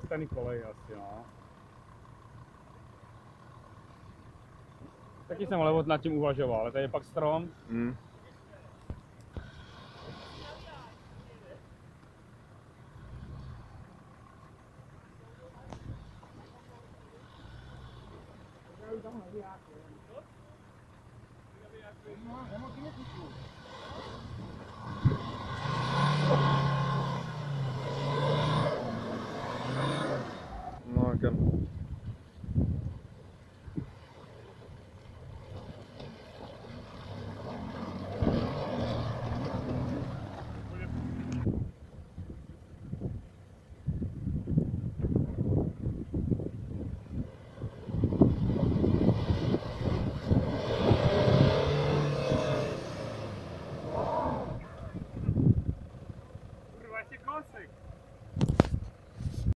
zelený kolej asi, no. Taky jsem ale nad tím uvažoval, ale tady je pak strom. Hmm. No, Başkanım.